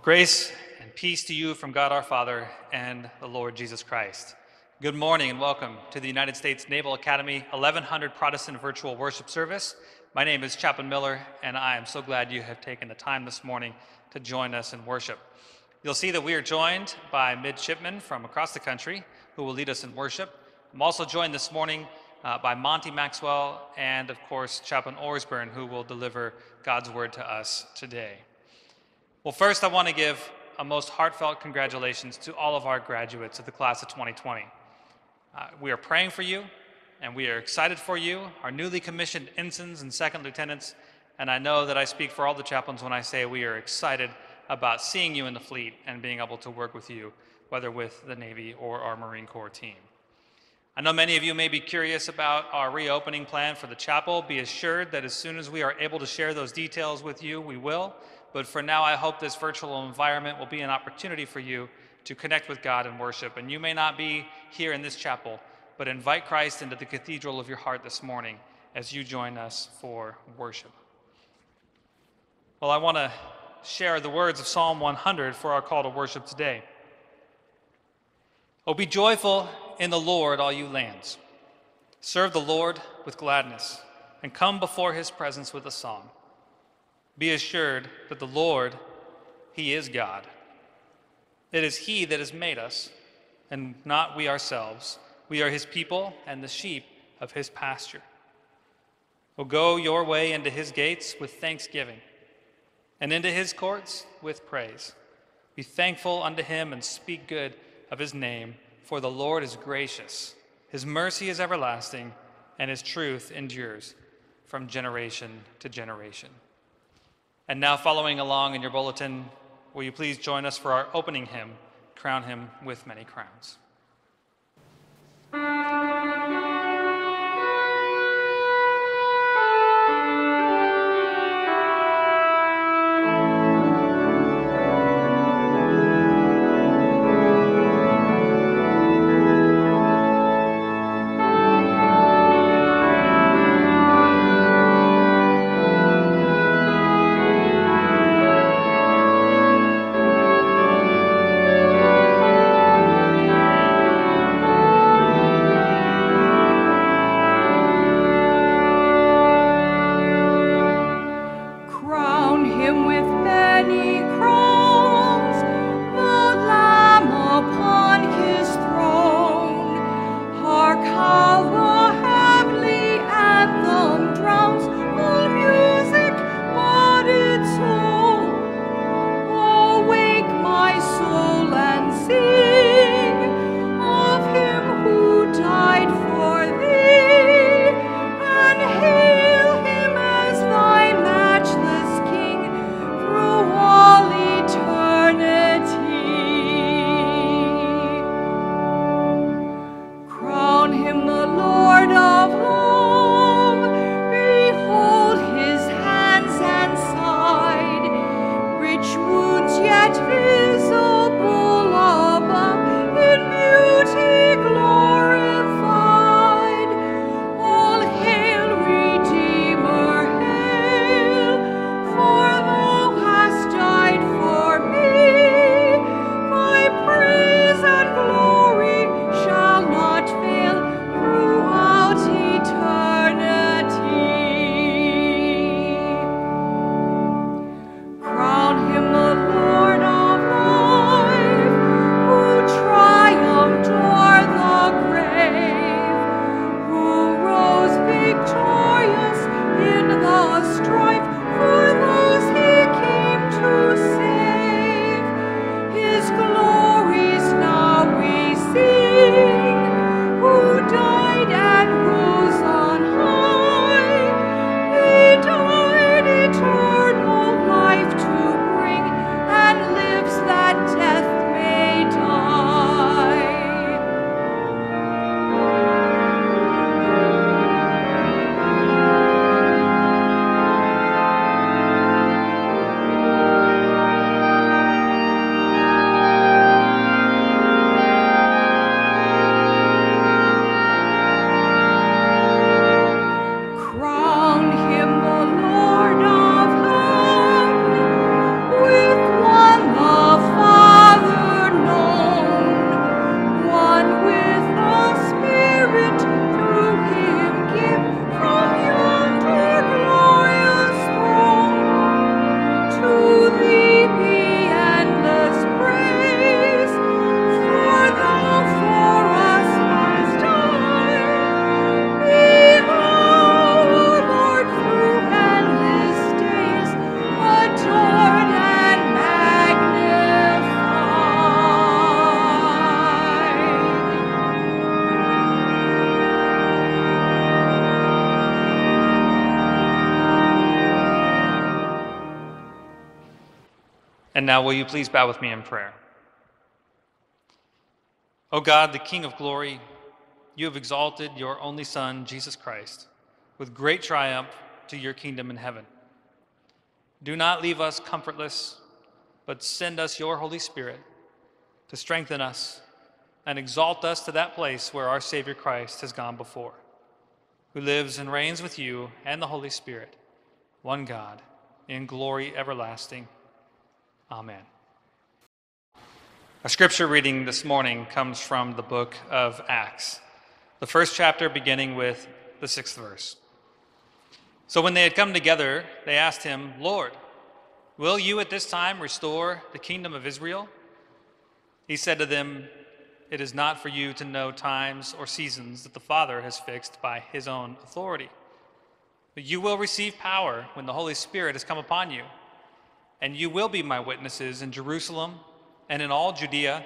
Well, grace and peace to you from God our Father and the Lord Jesus Christ. Good morning and welcome to the United States Naval Academy 1100 Protestant Virtual Worship Service. My name is Chaplain Miller, and I am so glad you have taken the time this morning to join us in worship. You'll see that we are joined by midshipmen from across the country who will lead us in worship. I'm also joined this morning uh, by Monty Maxwell and, of course, Chaplain Orsburn, who will deliver God's word to us today. Well, first, I want to give a most heartfelt congratulations to all of our graduates of the class of 2020. Uh, we are praying for you, and we are excited for you, our newly commissioned ensigns and second lieutenants. And I know that I speak for all the chaplains when I say we are excited about seeing you in the fleet and being able to work with you, whether with the Navy or our Marine Corps team. I know many of you may be curious about our reopening plan for the chapel. Be assured that as soon as we are able to share those details with you, we will. But for now, I hope this virtual environment will be an opportunity for you to connect with God and worship. And you may not be here in this chapel, but invite Christ into the cathedral of your heart this morning as you join us for worship. Well, I want to share the words of Psalm 100 for our call to worship today. Oh, be joyful in the Lord, all you lands. Serve the Lord with gladness, and come before his presence with a song. Be assured that the Lord, He is God. It is He that has made us, and not we ourselves. We are His people and the sheep of His pasture. O go your way into His gates with thanksgiving, and into His courts with praise. Be thankful unto Him and speak good of His name, for the Lord is gracious. His mercy is everlasting, and His truth endures from generation to generation. And now, following along in your bulletin, will you please join us for our opening hymn, Crown Him with Many Crowns? Now, will you please bow with me in prayer? O God, the King of glory, you have exalted your only Son, Jesus Christ, with great triumph to your kingdom in heaven. Do not leave us comfortless, but send us your Holy Spirit to strengthen us and exalt us to that place where our Savior Christ has gone before, who lives and reigns with you and the Holy Spirit, one God, in glory everlasting. Amen. Our scripture reading this morning comes from the book of Acts, the first chapter beginning with the sixth verse. So when they had come together, they asked him, Lord, will you at this time restore the kingdom of Israel? He said to them, It is not for you to know times or seasons that the Father has fixed by his own authority. But you will receive power when the Holy Spirit has come upon you, and you will be my witnesses in Jerusalem and in all Judea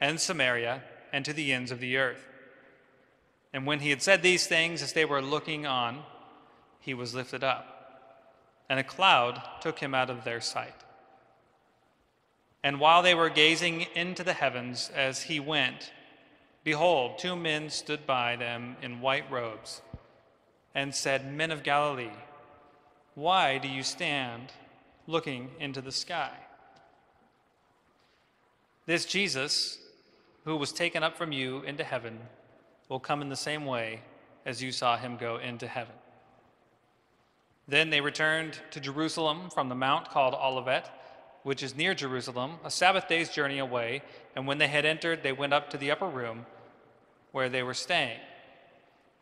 and Samaria and to the ends of the earth. And when he had said these things, as they were looking on, he was lifted up, and a cloud took him out of their sight. And while they were gazing into the heavens as he went, behold, two men stood by them in white robes and said, Men of Galilee, why do you stand looking into the sky? This Jesus, who was taken up from you into heaven, will come in the same way as you saw him go into heaven. Then they returned to Jerusalem from the mount called Olivet, which is near Jerusalem, a Sabbath day's journey away. And when they had entered, they went up to the upper room where they were staying.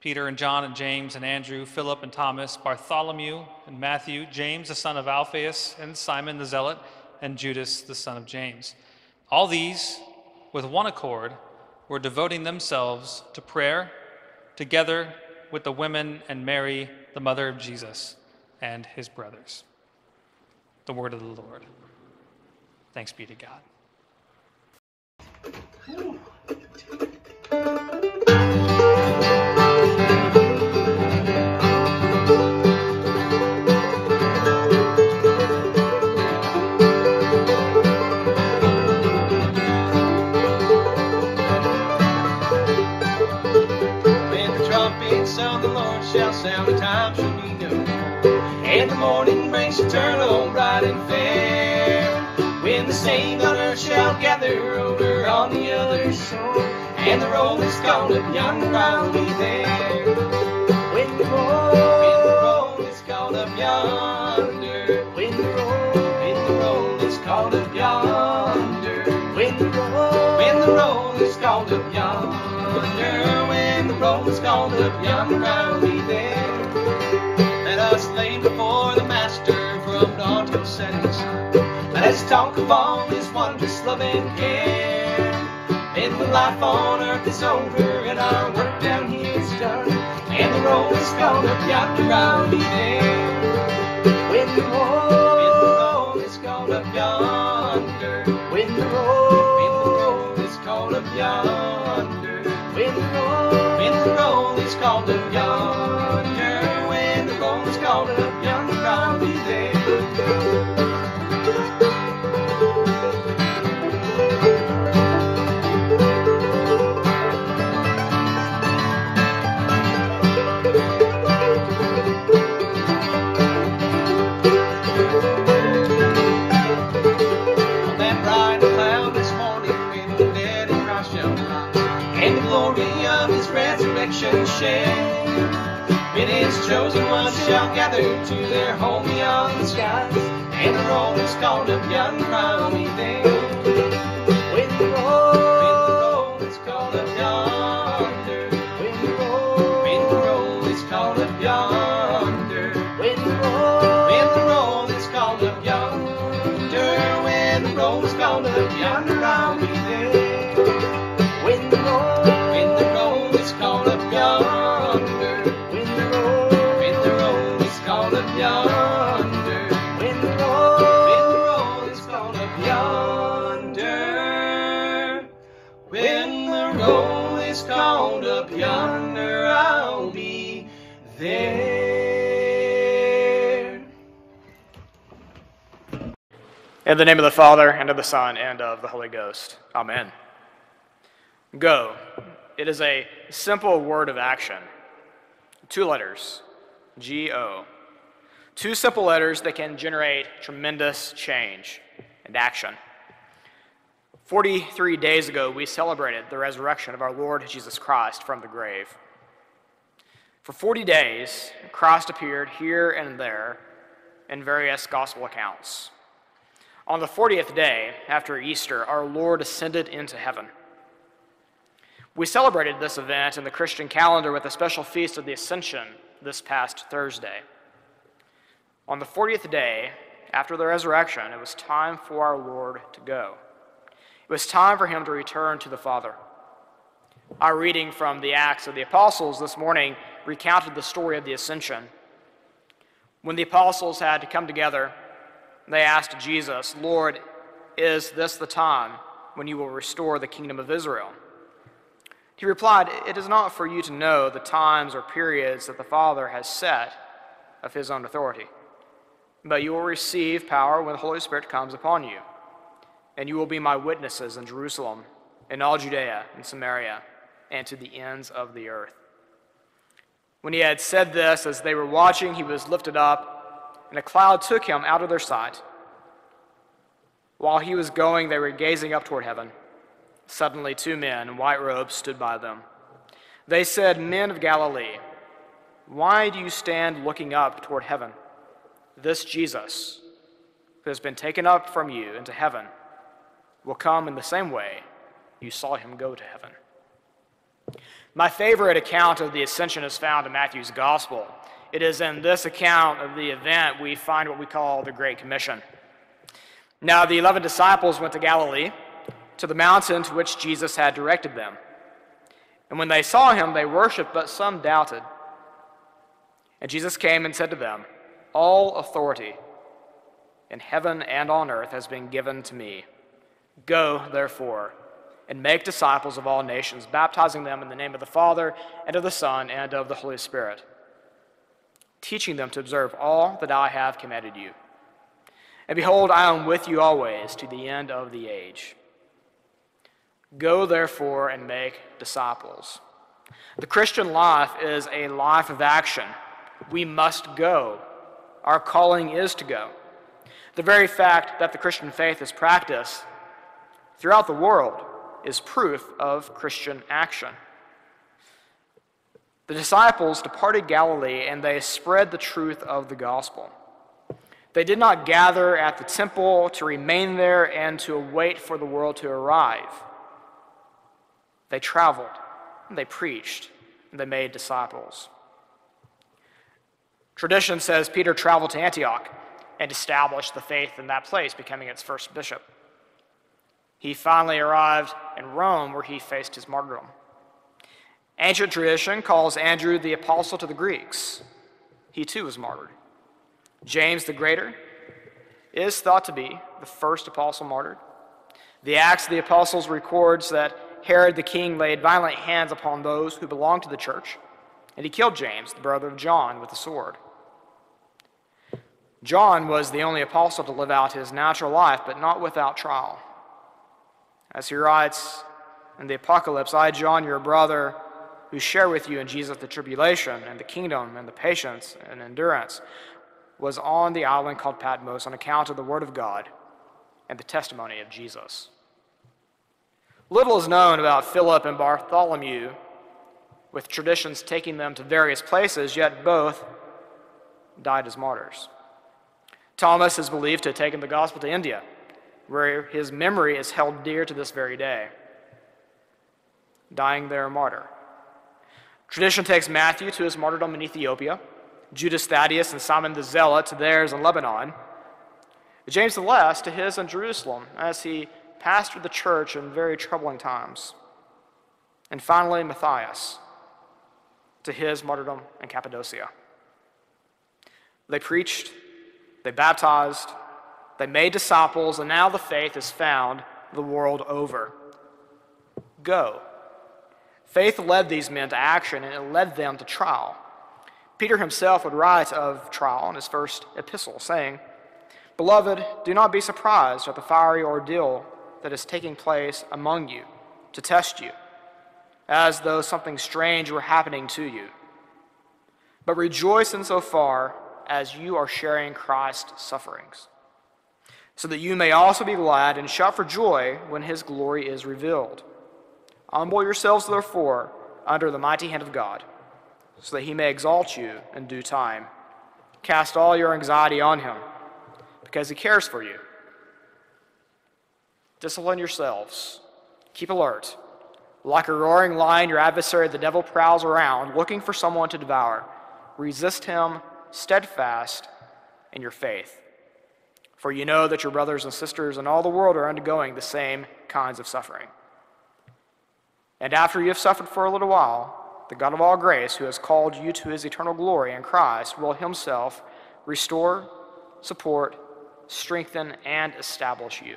Peter and John and James and Andrew, Philip and Thomas, Bartholomew and Matthew, James the son of Alphaeus, and Simon the Zealot, and Judas the son of James. All these, with one accord, were devoting themselves to prayer together with the women and Mary, the mother of Jesus, and his brothers. The word of the Lord. Thanks be to God. Eternal, bright and fair. When the saved on earth shall gather over on the other shore, and the roll is called up yonder, I'll be there. When the roll, the is called up yonder, when the roll, when the roll is called up yonder, when the roll, the when the roll is called up yonder, I'll be there. From dawn till. Let's talk of all his wondrous love and care. Then the life on earth is over and our work down here is done. And the roll is gone up yonder, I'll be there. When the roll, when the roll is gone up yonder. When the roll, when the roll is called up yonder. When the roll, when the roll is called up yonder. Resurrection share. Then chosen ones shall gather to their home beyond the skies, and the roll is called up yonder, I'll be there. When the roll, when the roll is called up yonder, In the name of the Father, and of the Son, and of the Holy Ghost. Amen. Go. It is a simple word of action. Two letters G O. Two simple letters that can generate tremendous change and action. 43 days ago, we celebrated the resurrection of our Lord Jesus Christ from the grave. For 40 days, Christ appeared here and there in various gospel accounts. On the 40th day after Easter, our Lord ascended into heaven. We celebrated this event in the Christian calendar with a special feast of the Ascension this past Thursday. On the 40th day after the resurrection, it was time for our Lord to go. It was time for him to return to the Father. Our reading from the Acts of the Apostles this morning recounted the story of the ascension. When the apostles had to come together, they asked Jesus, Lord, is this the time when you will restore the kingdom of Israel? He replied, It is not for you to know the times or periods that the Father has set of his own authority, but you will receive power when the Holy Spirit comes upon you, and you will be my witnesses in Jerusalem, in all Judea and Samaria, and to the ends of the earth. When he had said this, as they were watching, he was lifted up, and a cloud took him out of their sight. While he was going, they were gazing up toward heaven. Suddenly, two men in white robes stood by them. They said, Men of Galilee, why do you stand looking up toward heaven? This Jesus, who has been taken up from you into heaven, will come in the same way you saw him go to heaven. My favorite account of the ascension is found in Matthew's Gospel. It is in this account of the event we find what we call the Great Commission. Now, the eleven disciples went to Galilee, to the mountain to which Jesus had directed them. And when they saw him, they worshiped, but some doubted. And Jesus came and said to them, All authority in heaven and on earth has been given to me. Go, therefore and make disciples of all nations, baptizing them in the name of the Father, and of the Son, and of the Holy Spirit, teaching them to observe all that I have commanded you. And behold, I am with you always to the end of the age. Go, therefore, and make disciples. The Christian life is a life of action. We must go. Our calling is to go. The very fact that the Christian faith is practiced throughout the world is proof of Christian action. The disciples departed Galilee and they spread the truth of the gospel. They did not gather at the temple to remain there and to wait for the world to arrive. They traveled, and they preached, and they made disciples. Tradition says Peter traveled to Antioch and established the faith in that place, becoming its first bishop. He finally arrived in Rome where he faced his martyrdom. Ancient tradition calls Andrew the apostle to the Greeks. He too was martyred. James the Greater is thought to be the first apostle martyred. The Acts of the Apostles records that Herod the king laid violent hands upon those who belonged to the church, and he killed James, the brother of John, with a sword. John was the only apostle to live out his natural life, but not without trial. As he writes in the Apocalypse, I, John, your brother, who share with you in Jesus the tribulation and the kingdom and the patience and endurance, was on the island called Patmos on account of the word of God and the testimony of Jesus. Little is known about Philip and Bartholomew, with traditions taking them to various places, yet both died as martyrs. Thomas is believed to have taken the gospel to India where his memory is held dear to this very day, dying there a martyr. Tradition takes Matthew to his martyrdom in Ethiopia, Judas Thaddeus and Simon the Zealot to theirs in Lebanon, James the Less to his in Jerusalem as he pastored the church in very troubling times, and finally Matthias to his martyrdom in Cappadocia. They preached, they baptized, they made disciples, and now the faith is found the world over. Go. Faith led these men to action, and it led them to trial. Peter himself would write of trial in his first epistle, saying, Beloved, do not be surprised at the fiery ordeal that is taking place among you to test you, as though something strange were happening to you. But rejoice in so far as you are sharing Christ's sufferings, so that you may also be glad and shout for joy when his glory is revealed. Humble yourselves, therefore, under the mighty hand of God, so that he may exalt you in due time. Cast all your anxiety on him, because he cares for you. Discipline yourselves. Keep alert. Like a roaring lion, your adversary, the devil, prowls around, looking for someone to devour. Resist him steadfast in your faith. For you know that your brothers and sisters in all the world are undergoing the same kinds of suffering. And after you have suffered for a little while, the God of all grace, who has called you to his eternal glory in Christ, will himself restore, support, strengthen, and establish you.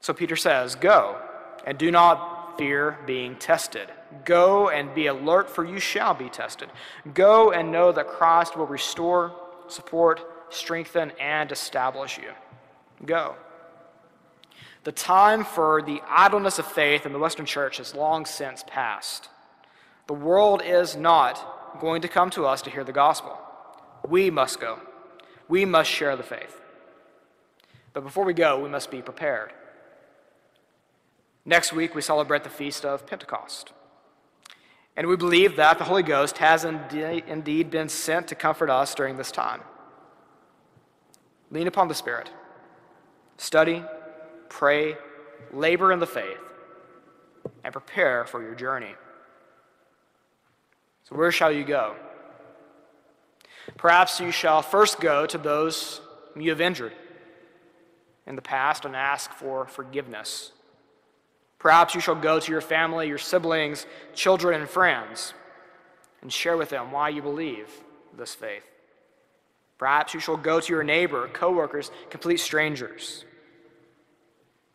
So Peter says, Go and do not fear being tested. Go and be alert, for you shall be tested. Go and know that Christ will restore, support, strengthen, and establish you. Go. The time for the idleness of faith in the Western church has long since passed. The world is not going to come to us to hear the gospel. We must go. We must share the faith. But before we go, we must be prepared. Next week, we celebrate the feast of Pentecost. And we believe that the Holy Ghost has indeed been sent to comfort us during this time. Lean upon the Spirit. Study, pray, labor in the faith, and prepare for your journey. So, where shall you go? Perhaps you shall first go to those whom you have injured in the past and ask for forgiveness. Perhaps you shall go to your family, your siblings, children, and friends and share with them why you believe this faith. Perhaps you shall go to your neighbor, coworkers, complete strangers.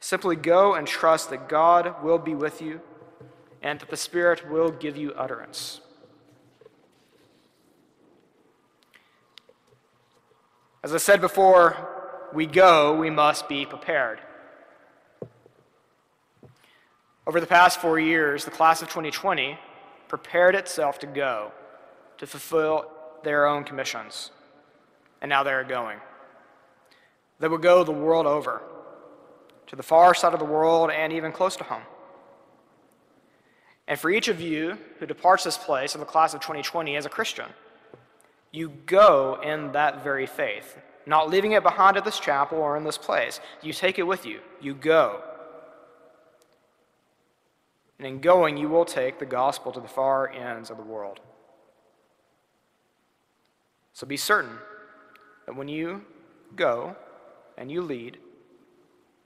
Simply go and trust that God will be with you and that the Spirit will give you utterance. As I said before, we go, we must be prepared. Over the past four years, the class of 2020 prepared itself to go to fulfill their own commissions. And now they are going. They will go the world over, to the far side of the world and even close to home. And for each of you who departs this place in the class of 2020 as a Christian, you go in that very faith, not leaving it behind at this chapel or in this place. You take it with you. You go. And in going, you will take the gospel to the far ends of the world. So be certain that when you go and you lead,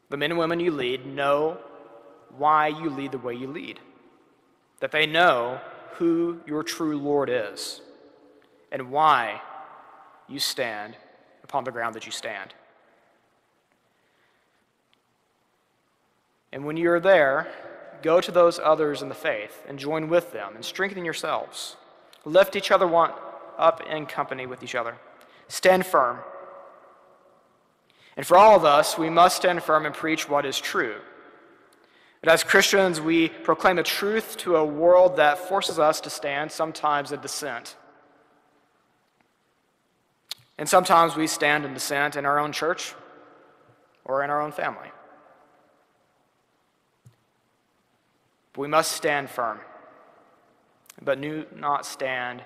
the men and women you lead know why you lead the way you lead, that they know who your true Lord is and why you stand upon the ground that you stand. And when you're there, go to those others in the faith and join with them and strengthen yourselves. Lift each other up in company with each other. Stand firm. And for all of us, we must stand firm and preach what is true. But as Christians, we proclaim the truth to a world that forces us to stand sometimes in dissent. And sometimes we stand in dissent in our own church or in our own family. But we must stand firm, but do not stand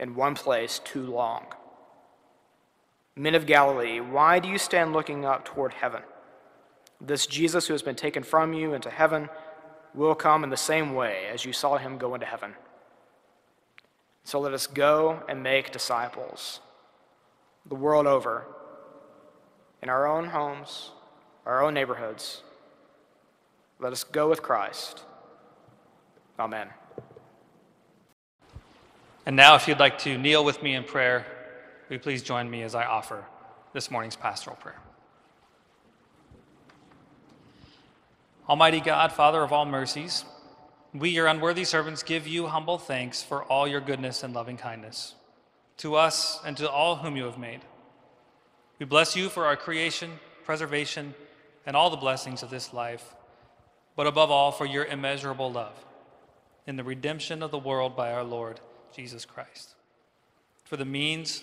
in one place too long. Men of Galilee, why do you stand looking up toward heaven? This Jesus who has been taken from you into heaven will come in the same way as you saw him go into heaven. So let us go and make disciples the world over, in our own homes, our own neighborhoods. Let us go with Christ Amen. And now, if you'd like to kneel with me in prayer, will you please join me as I offer this morning's pastoral prayer? Almighty God, Father of all mercies, we, your unworthy servants, give you humble thanks for all your goodness and loving kindness to us and to all whom you have made. We bless you for our creation, preservation, and all the blessings of this life, but above all for your immeasurable love in the redemption of the world by our Lord Jesus Christ, for the means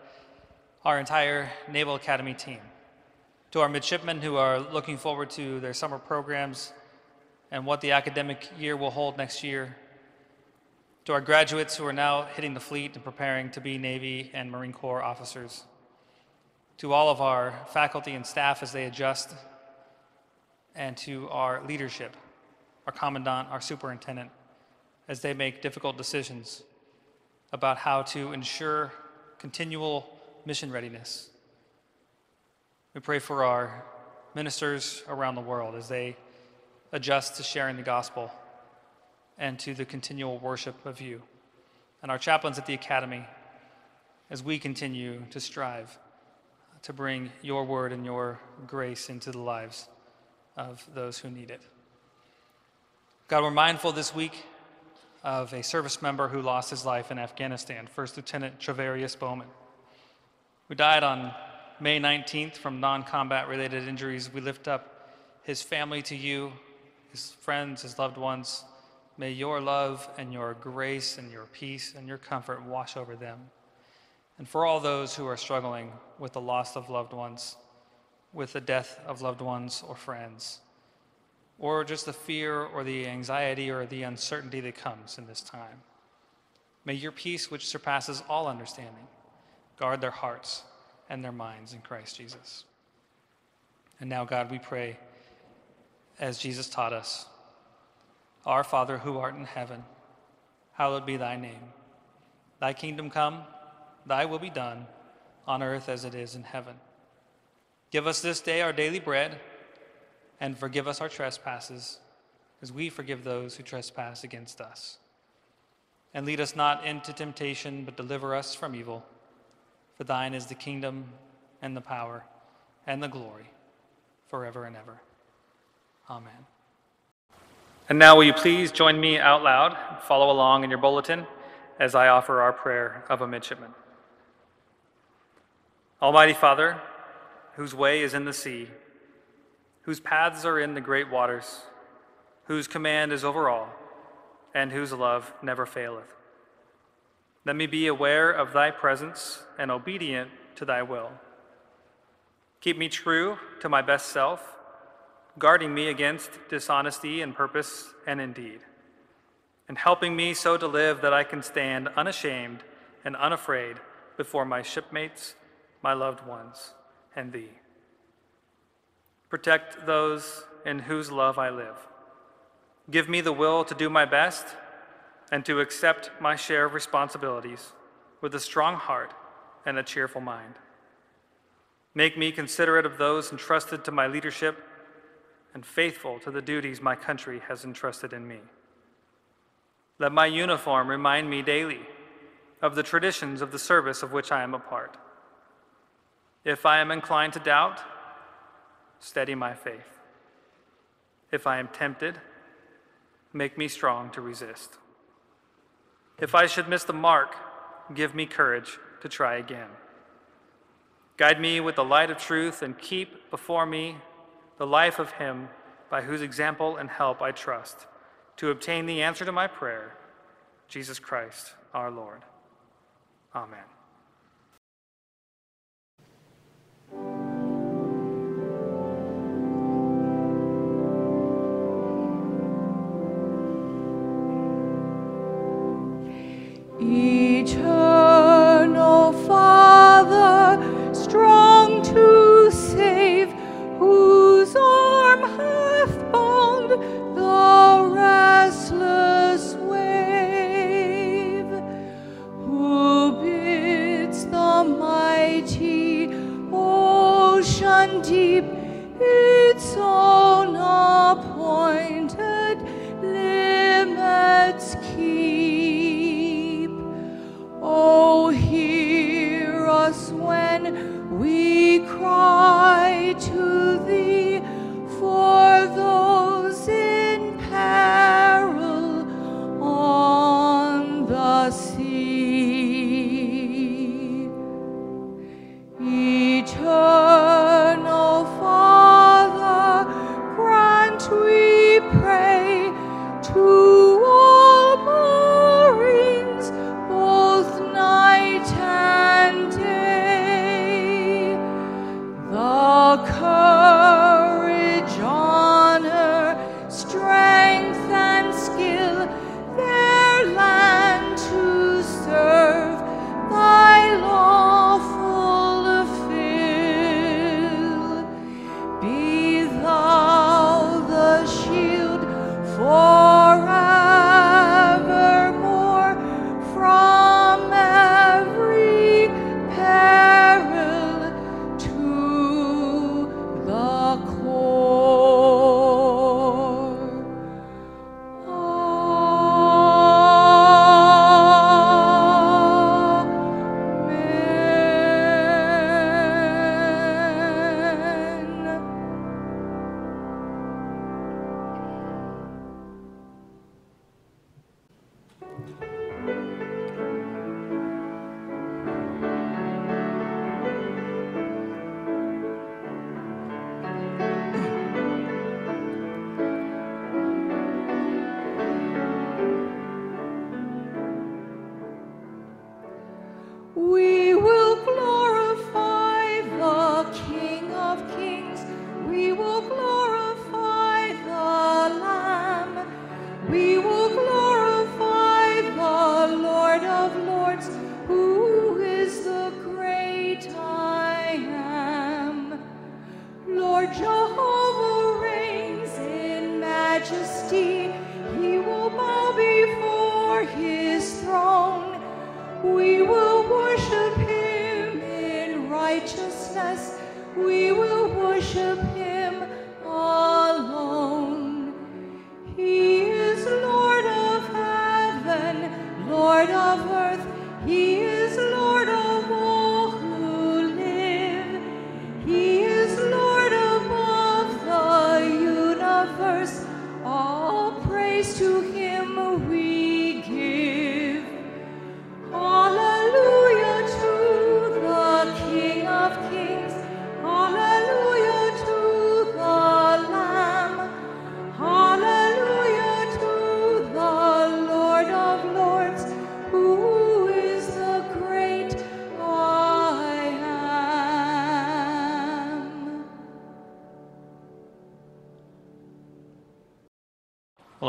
our entire Naval Academy team. To our midshipmen who are looking forward to their summer programs and what the academic year will hold next year. To our graduates who are now hitting the fleet and preparing to be Navy and Marine Corps officers. To all of our faculty and staff as they adjust. And to our leadership, our commandant, our superintendent, as they make difficult decisions about how to ensure continual mission readiness. We pray for our ministers around the world as they adjust to sharing the gospel and to the continual worship of you. And our chaplains at the Academy as we continue to strive to bring your word and your grace into the lives of those who need it. God, we're mindful this week of a service member who lost his life in Afghanistan, First Lieutenant Travarius Bowman, who died on May 19th from non combat related injuries. We lift up his family to you, his friends, his loved ones. May your love and your grace and your peace and your comfort wash over them. And for all those who are struggling with the loss of loved ones, with the death of loved ones or friends, or just the fear or the anxiety or the uncertainty that comes in this time. May your peace, which surpasses all understanding, guard their hearts and their minds in Christ Jesus. And now, God, we pray, as Jesus taught us Our Father who art in heaven, hallowed be thy name. Thy kingdom come, thy will be done, on earth as it is in heaven. Give us this day our daily bread and forgive us our trespasses, as we forgive those who trespass against us. And lead us not into temptation, but deliver us from evil. For thine is the kingdom, and the power, and the glory, forever and ever. Amen. And now, will you please join me out loud follow along in your bulletin as I offer our prayer of a midshipman? Almighty Father, whose way is in the sea, whose paths are in the great waters, whose command is over all, and whose love never faileth. Let me be aware of thy presence and obedient to thy will. Keep me true to my best self, guarding me against dishonesty in purpose and in deed, and helping me so to live that I can stand unashamed and unafraid before my shipmates, my loved ones, and thee. Protect those in whose love I live. Give me the will to do my best and to accept my share of responsibilities with a strong heart and a cheerful mind. Make me considerate of those entrusted to my leadership and faithful to the duties my country has entrusted in me. Let my uniform remind me daily of the traditions of the service of which I am a part. If I am inclined to doubt, steady my faith. If I am tempted, make me strong to resist. If I should miss the mark, give me courage to try again. Guide me with the light of truth and keep before me the life of him by whose example and help I trust to obtain the answer to my prayer, Jesus Christ our Lord. Amen.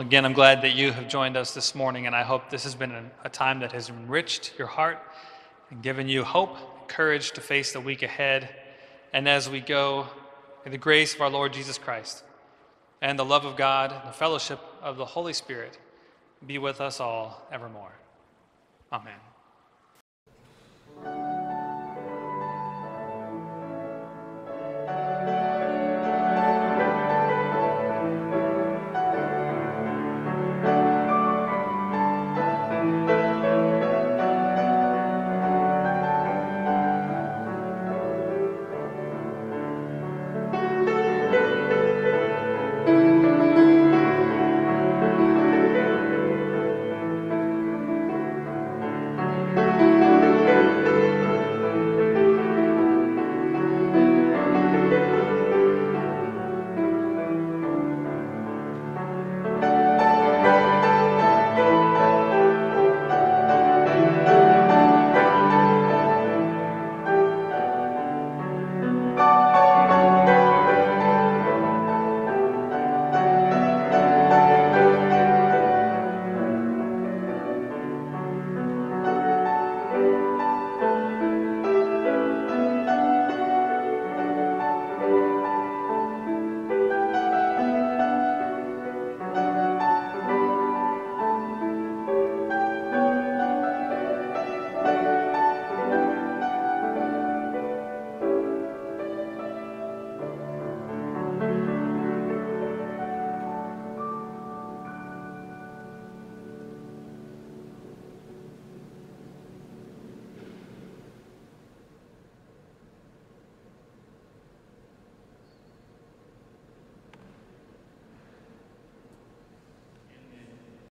again, I'm glad that you have joined us this morning, and I hope this has been a time that has enriched your heart and given you hope, courage to face the week ahead. And as we go, in the grace of our Lord Jesus Christ and the love of God and the fellowship of the Holy Spirit be with us all evermore. Amen.